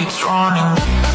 It's running.